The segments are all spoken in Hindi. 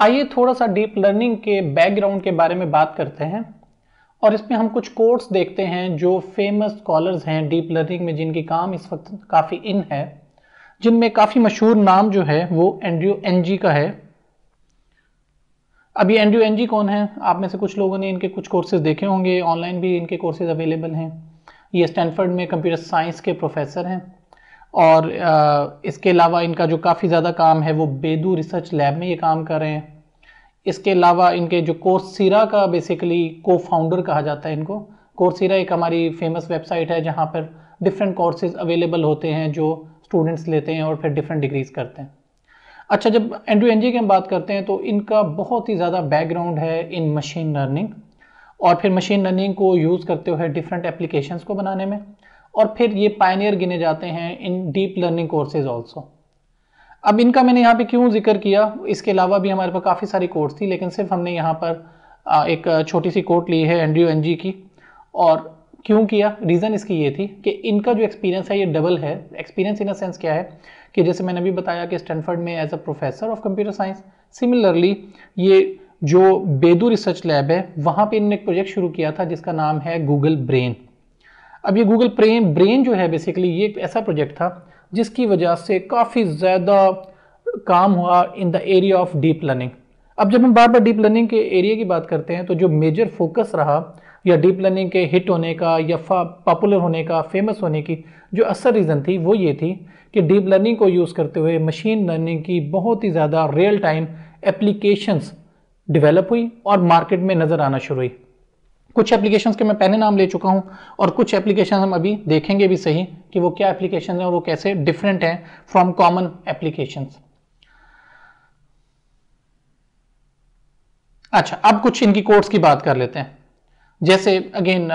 आइए थोड़ा सा डीप लर्निंग के बैकग्राउंड के बारे में बात करते हैं और इसमें हम कुछ कोर्स देखते हैं जो फ़ेमस स्कॉलर्स हैं डीप लर्निंग में जिनकी काम इस वक्त काफ़ी इन है, जिनमें काफ़ी मशहूर नाम जो है वो एंड्रयू एनजी का है। अभी एंड्रयू एनजी कौन है? आप में से कुछ लोगों ने इनके कुछ कोर्सेज देखे होंगे ऑनलाइन भी इनके कोर्सेज अवेलेबल हैं। ये स्टैनफर्ड में कंप्यूटर साइंस के प्रोफेसर हैं। और इसके अलावा इनका जो काफ़ी ज़्यादा काम है वो बेदू रिसर्च लैब में ये काम कर रहे हैं। इसके अलावा इनके जो कोर्सीरा का बेसिकली को फाउंडर कहा जाता है इनको। कोर्सीरा एक हमारी फ़ेमस वेबसाइट है जहाँ पर डिफरेंट कोर्सेज अवेलेबल होते हैं जो स्टूडेंट्स लेते हैं और फिर डिफरेंट डिग्रीज करते हैं। अच्छा जब एंड्रू एन की हम बात करते हैं तो इनका बहुत ही ज़्यादा बैकग्राउंड है इन मशीन लर्निंग और फिर मशीन लर्निंग को यूज़ करते हुए डिफरेंट एप्लीकेशंस को बनाने में। और फिर ये पायनियर गिने जाते हैं इन डीप लर्निंग कोर्सेज ऑल्सो अब इनका मैंने यहाँ पे क्यों ज़िक्र किया? इसके अलावा भी हमारे पास काफ़ी सारी कोर्स थी, लेकिन सिर्फ़ हमने यहाँ पर एक छोटी सी कोर्ट ली है एन की। और क्यों किया? रीज़न इसकी ये थी कि इनका जो एक्सपीरियंस है, ये डबल है। एक्सपीरियंस इन अ सेंस क्या है? कि जैसे मैंने अभी बताया कि स्टैनफर्ड में as a professor of computer science similarly ये जो बेदू रिसर्च लैब है, वहाँ पे इन्होंने एक प्रोजेक्ट शुरू किया था जिसका नाम है गूगल ब्रेन अब ये गूगल ब्रेन ब्रेन जो है बेसिकली ये ऐसा प्रोजेक्ट था, जिसकी वजह से काफ़ी ज़्यादा काम हुआ in the area of deep learning अब जब हम बार बार डीप लर्निंग के एरिया की बात करते हैं तो जो मेजर फोकस रहा, या डीप लर्निंग के हिट होने का, या पॉपुलर होने का फ़ेमस होने की, जो असर रीज़न थी, वो ये थी कि डीप लर्निंग को यूज़ करते हुए मशीन लर्निंग की बहुत ही ज़्यादा रियल टाइम एप्लीकेशंस डेवलप हुई और मार्केट में नज़र आना शुरू हुई। कुछ एप्लीकेशंस के मैं पहले नाम ले चुका हूँ और कुछ एप्लीकेशन हम अभी देखेंगे भी सही कि वो क्या एप्लीकेशन है और वो कैसे डिफरेंट हैं फ्रॉम कॉमन एप्लीकेशंस अच्छा अब कुछ इनकी कोर्स की बात कर लेते हैं। जैसे अगेन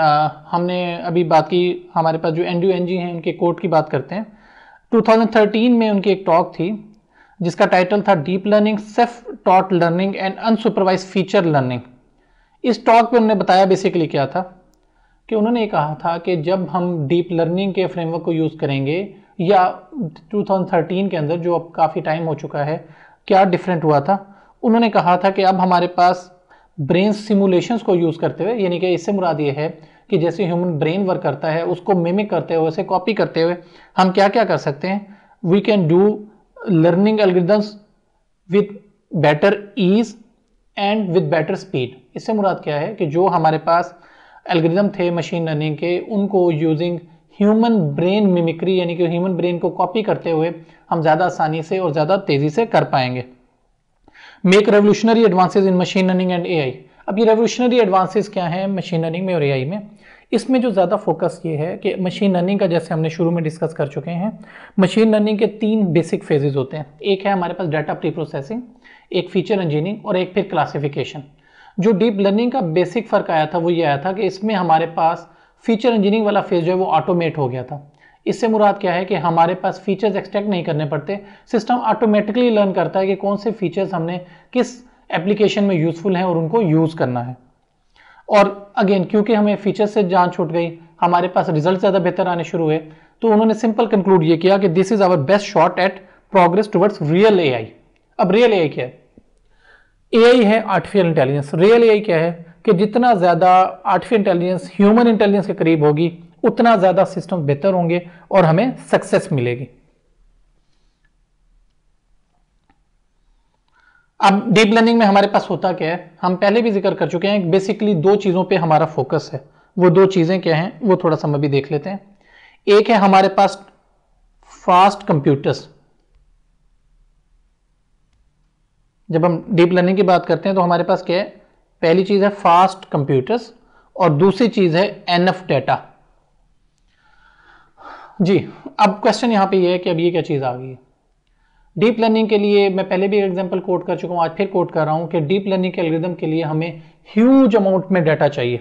हमने अभी बात की, हमारे पास जो एन डी एन जी हैं, उनके कोर्ट की बात करते हैं। 2013 में उनकी एक टॉक थी, जिसका टाइटल था deep learning self taught learning and unsupervised feature learning इस टॉक पे उन्होंने बताया बेसिकली क्या था? कि उन्होंने ये कहा था कि जब हम डीप लर्निंग के फ्रेमवर्क को यूज़ करेंगे, या 2013 के अंदर जो अब काफ़ी टाइम हो चुका है, क्या डिफरेंट हुआ था? उन्होंने कहा था कि अब हमारे पास ब्रेन सिमुलेशंस को यूज़ करते हुए, यानी कि इससे मुराद ये है कि जैसे ह्यूमन ब्रेन वर्क करता है, उसको मिमिक करते हुए, उसे कॉपी करते हुए, हम क्या क्या कर सकते हैं? We can do learning algorithms with better ease and with better speed इससे मुराद क्या है कि जो हमारे पास एल्गोरिदम थे मशीन लर्निंग के, उनको यूजिंग ह्यूमन ब्रेन मिमिक्री यानी कि ह्यूमन ब्रेन को कॉपी करते हुए हम ज़्यादा आसानी से और ज़्यादा तेज़ी से कर पाएँगे। Make revolutionary advances in machine learning and a अब ये रेवोल्यूशनरी एडवांसेज क्या हैं मशीन लर्निंग में और AI में? इसमें जो ज़्यादा फोकस ये है कि मशीन लर्निंग का जैसे हमने शुरू में डिस्कस कर चुके हैं मशीन लर्निंग के तीन बेसिक फेजेज होते हैं। एक है हमारे पास डाटा प्री प्रोसेसिंग एक फीचर इंजीनियरिंग और एक फिर क्लासिफिकेशन जो डीप लर्निंग का बेसिक फ़र्क आया था वो ये आया था कि इसमें हमारे पास फीचर इंजीनियरिंग वाला फ़ेज़ जो है वो ऑटोमेट हो गया था। इससे मुराद क्या है कि हमारे पास फीचर्स एक्सट्रैक्ट नहीं करने पड़ते सिस्टम ऑटोमेटिकली लर्न करता है कि कौन से फीचर्स हमने किस एप्लीकेशन में यूज़फुल हैं और उनको यूज़ करना है। और अगेन क्योंकि हमें फीचर्स से जान छूट गई, हमारे पास रिज़ल्ट ज़्यादा बेहतर आने शुरू हुए तो उन्होंने सिंपल कंक्लूड ये किया कि this is our best shot at progress towards real AI अब रियल एआई क्या है? एआई है आर्टिफिशियल इंटेलिजेंस रियल एआई क्या है? कि जितना ज़्यादा आर्टिफिशियल इंटेलिजेंस ह्यूमन इंटेलिजेंस के करीब होगी, उतना ज़्यादा सिस्टम बेहतर होंगे और हमें सक्सेस मिलेगी। अब डीप लर्निंग में हमारे पास होता क्या है? हम पहले भी ज़िक्र कर चुके हैं बेसिकली दो चीज़ों पे हमारा फोकस है। वो दो चीज़ें क्या हैं, वो थोड़ा सा हम अभी देख लेते हैं। एक है हमारे पास फास्ट कंप्यूटर्स जब हम डीप लर्निंग की बात करते हैं तो हमारे पास क्या है? पहली चीज़ है फास्ट कंप्यूटर्स और दूसरी चीज़ है एनएफ डेटा जी, अब क्वेश्चन यहाँ पे ये यह है कि अब ये क्या चीज़ आ गई है? डीप लर्निंग के लिए मैं पहले भी एग्ज़ाम्पल कोट कर चुका हूँ, आज फिर कोट कर रहा हूँ कि डीप लर्निंग के एल्गोरिदम के लिए हमें ह्यूज अमाउंट में डाटा चाहिए।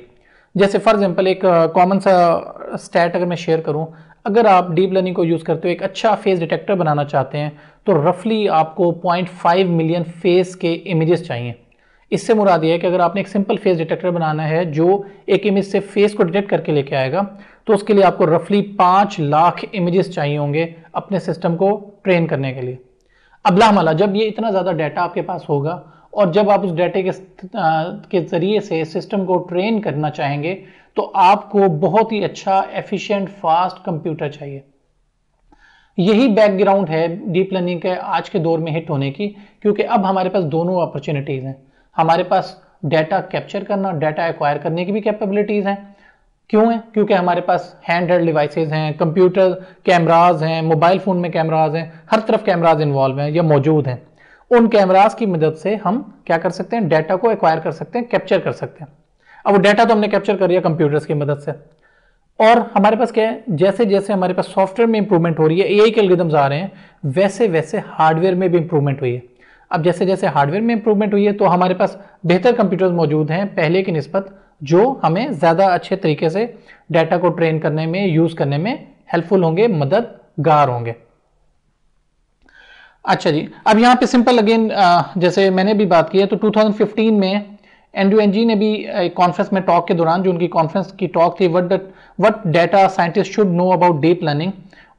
जैसे फॉर एग्ज़ाम्पल एक कॉमन सा स्टैट अगर मैं शेयर करूँ, अगर आप डीप लर्निंग को यूज़ करते हो, एक अच्छा फेस डिटेक्टर बनाना चाहते हैं तो रफली आपको 0.5 मिलियन फेस के इमेजेस चाहिए। इससे मुराद ये है कि अगर आपने एक सिंपल फेस डिटेक्टर बनाना है, जो एक इमेज से फेस को डिटेक्ट करके लेके आएगा तो उसके लिए आपको रफली पाँच लाख इमेजेस चाहिए होंगे अपने सिस्टम को ट्रेन करने के लिए। अब लामला जब ये इतना ज़्यादा डाटा आपके पास होगा और जब आप उस डाटे के के ज़रिए से सिस्टम को ट्रेन करना चाहेंगे तो आपको बहुत ही अच्छा एफिशिएंट फास्ट कंप्यूटर चाहिए। यही बैकग्राउंड है डीप लर्निंग के आज के दौर में हिट होने की, क्योंकि अब हमारे पास दोनों अपॉर्चुनिटीज़ हैं। हमारे पास डाटा कैप्चर करना डाटा एक्वायर करने की भी कैपेबिलिटीज़ हैं। क्यों है? क्योंकि हमारे पास हैंड हेल्ड डिवाइसेज हैं कंप्यूटर कैमराज हैं मोबाइल फ़ोन में कैमराज हैं, हर तरफ़ कैमराज इन्वॉल्व हैं या मौजूद हैं। उन कैमराज की मदद से हम क्या कर सकते हैं? डाटा को एक्वायर कर सकते हैं कैप्चर कर सकते हैं। अब वो डाटा तो हमने कैप्चर कर लिया कंप्यूटर्स की मदद से। और हमारे पास क्या है? जैसे जैसे हमारे पास सॉफ्टवेयर में इंप्रूवमेंट हो रही है ए आई के एल्गोरिदम्स आ रहे हैं, वैसे वैसे हार्डवेयर में भी इंप्रूवमेंट हुई है। अब जैसे जैसे हार्डवेयर में इंप्रूवमेंट हुई है तो हमारे पास बेहतर कंप्यूटर्स मौजूद हैं, पहले की नस्बत, जो हमें ज़्यादा अच्छे तरीके से डाटा को ट्रेन करने में यूज़ करने में हेल्पफुल होंगे, मददगार होंगे। अच्छा जी, अब यहाँ पे सिंपल अगेन जैसे मैंने भी बात की है तो 2015 में एनडीओएनजी ने भी एक कॉन्फ्रेंस में टॉक के दौरान, जो उनकी कॉन्फ्रेंस की टॉक थी what what data scientist should know about deep learning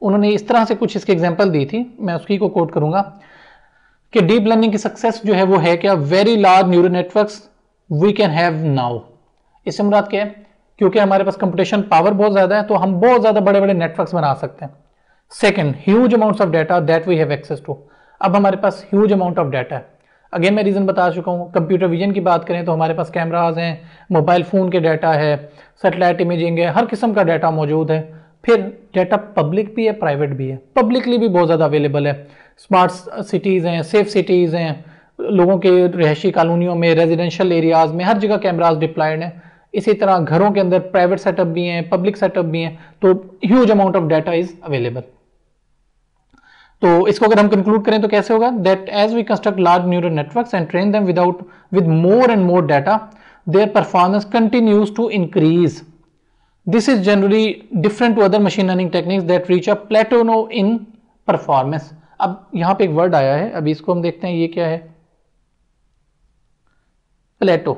उन्होंने इस तरह से कुछ इसकी एग्ज़ाम्पल दी थी, मैं उसकी को कोट करूँगा। कि डीप लर्निंग की सक्सेस जो है वो है क्या? Very large neuro networks we can have now इससे मुराद क्या है? क्योंकि हमारे पास कंपटीशन पावर बहुत ज़्यादा है तो हम बहुत ज़्यादा बड़े बड़े नेटवर्क्स बना सकते हैं। Second huge amounts of data that we have access to अब हमारे पास ह्यूज अमाउंट ऑफ़ डाटा है। अगेन मैं रीज़न बता चुका हूँ। कंप्यूटर विजन की बात करें तो हमारे पास कैमराज हैं मोबाइल फ़ोन के डाटा है सेटेलाइट इमेजिंग है, हर किस्म का डाटा मौजूद है। फिर डाटा पब्लिक भी है प्राइवेट भी है। पब्लिकली भी बहुत ज़्यादा अवेलेबल है। स्मार्ट सिटीज़ हैं सेफ़ सिटीज़ हैं। लोगों के रहायशी कॉलोनियों में रेजिडेंशियल एरियाज़ में, हर जगह कैमराज डिप्लाइड हैं। इसी तरह घरों के अंदर प्राइवेट सेटअप भी हैं पब्लिक सेटअप भी हैं तो huge amount of data is available तो इसको अगर हम कंक्लूड करें तो कैसे होगा? That as we construct large neural networks and train them without with more and more data their performance continues to increase this is generally different to other machine learning techniques that reach a plateau in performance अब यहाँ पे एक वर्ड आया है, अभी इसको हम देखते हैं ये क्या है। प्लेटो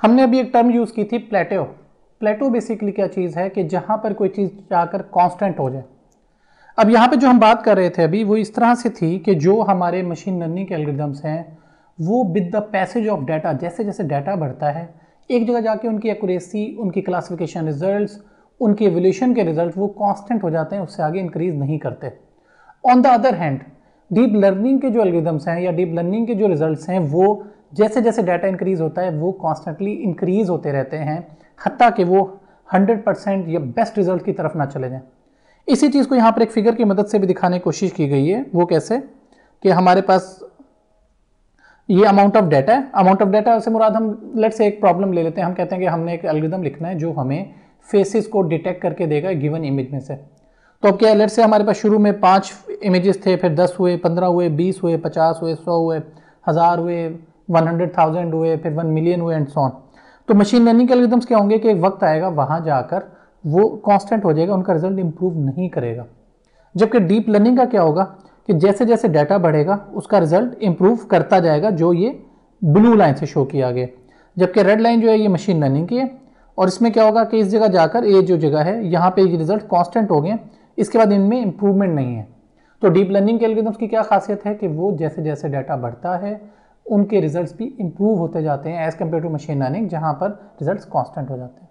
हमने अभी एक टर्म यूज़ की थी प्लेटो प्लेटो बेसिकली क्या चीज़ है कि जहाँ पर कोई चीज़ जाकर कांस्टेंट हो जाए। अब यहाँ पे जो हम बात कर रहे थे अभी, वो इस तरह से थी कि जो हमारे मशीन लर्निंग के एल्गोरिदम्स हैं, वो with the passage of data जैसे जैसे डाटा बढ़ता है एक जगह जाके उनकी एक्यूरेसी उनकी क्लासिफिकेशन रिजल्ट्स उनकी एवोल्यूशन के रिज़ल्ट वो कांस्टेंट हो जाते हैं, उससे आगे इंक्रीज नहीं करते। On the other hand deep learning के जो एल्गोरिदम्स हैं या डीप लर्निंग के जो रिजल्ट्स हैं, वो जैसे जैसे डाटा इंक्रीज होता है, वो कॉन्स्टेंटली इंक्रीज होते रहते हैं हती कि वो 100 परसेंट या बेस्ट रिज़ल्ट की तरफ़ ना चले जाएँ। इसी चीज़ को यहाँ पर एक फिगर की मदद से भी दिखाने की कोशिश की गई है, वो कैसे? कि हमारे पास ये अमाउंट ऑफ़ डाटा है। अमाउंट ऑफ़ डाटा से मुराद हम लेट से एक प्रॉब्लम ले लेते हैं। हम कहते हैं कि हमने एक एल्गोरिदम लिखना है जो हमें फेसेस को डिटेक्ट करके देगा गिवन इमेज में से। तो अब क्या लेट से हमारे पास शुरू में पाँच इमेजेस थे, फिर दस हुए, पंद्रह हुए, बीस हुए, पचास हुए, सौ हुए, हज़ार हुए वन हंड्रेड थाउज़ेंड हुए, फिर वन मिलियन हुए एंड सॉन तो मशीन लर्निंग के एल्गोरिदम्स क्या होंगे कि एक वक्त आएगा, वहाँ जाकर वो कांस्टेंट हो जाएगा, उनका रिज़ल्ट इंप्रूव नहीं करेगा। जबकि डीप लर्निंग का क्या होगा? कि जैसे जैसे डाटा बढ़ेगा, उसका रिज़ल्ट इंप्रूव करता जाएगा, जो ये ब्लू लाइन से शो किया गया। जबकि रेड लाइन जो है, ये मशीन लर्निंग की है। और इसमें क्या होगा कि इस जगह जाकर, ये जो जगह है, यहाँ पे ये रिज़ल्ट कांस्टेंट हो गए इसके बाद इनमें इम्प्रूवमेंट नहीं है। तो डीप लर्निंग के एल्गोरिथम्स की क्या खासियत है कि वो जैसे जैसे डाटा बढ़ता है, उनके रिजल्ट्स भी इंप्रूव होते जाते हैं as compare to machine learning जहाँ पर रिजल्ट्स कांस्टेंट हो जाते हैं।